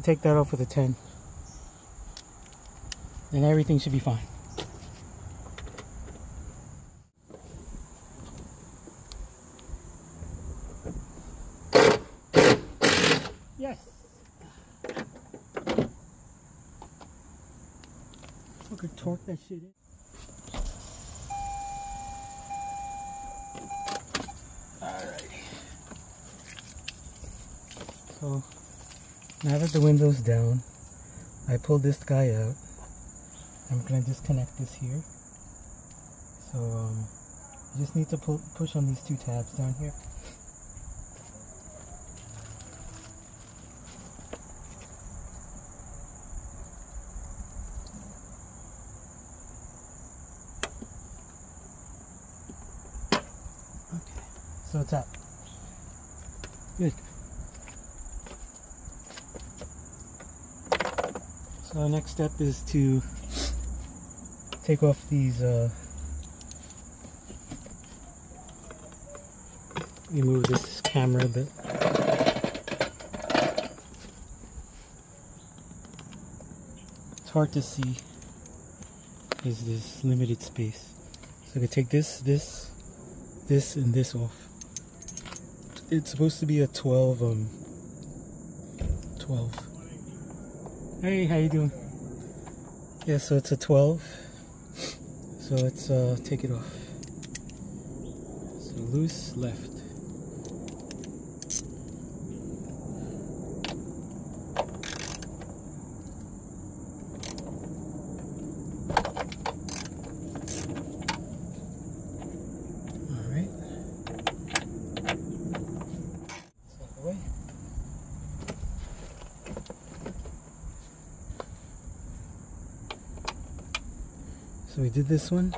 You take that off with a 10. Then everything should be fine. Yes. Fucker torque that shit in. Alrighty. So now that the window's down, I pulled this guy out. I'm gonna disconnect this here. So um, you just need to pull, push on these two tabs down here. Okay, so it's up. Good. So the next step is to take off these uh, remove this camera a bit. It's hard to see because this limited space. So I can take this, this, this, and this off. It's supposed to be a 12, um, 12. Hey, how you doing? Yeah, so it's a 12. So let's uh, take it off. So loose left. We did this one.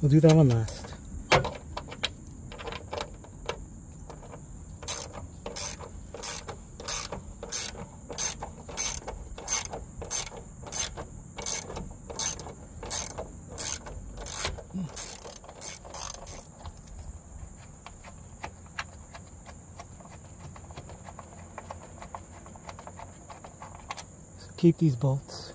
We'll do that one last. Keep these bolts.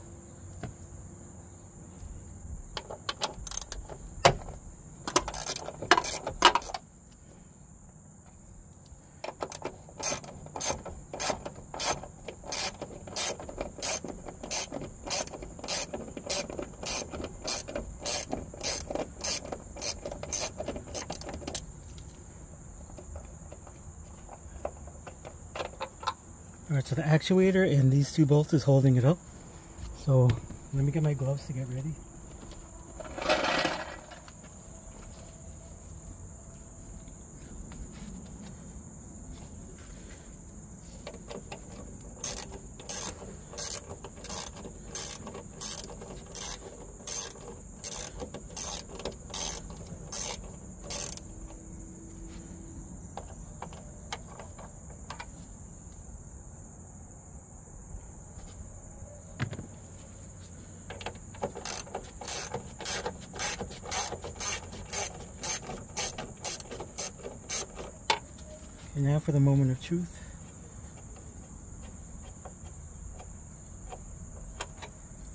Alright, so the actuator and these two bolts is holding it up. So let me get my gloves to get ready. And now for the moment of truth.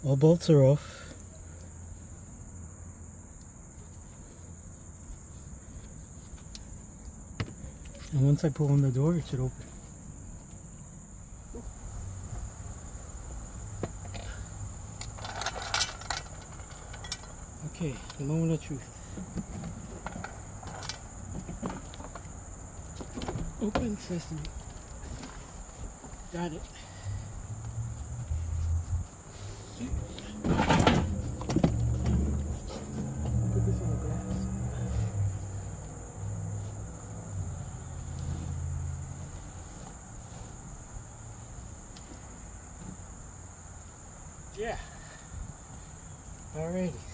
All bolts are off. And once I pull on the door, it should open. Okay, the moment of truth. Open sesame. Got it. Put this on the glass. Yeah. Alrighty.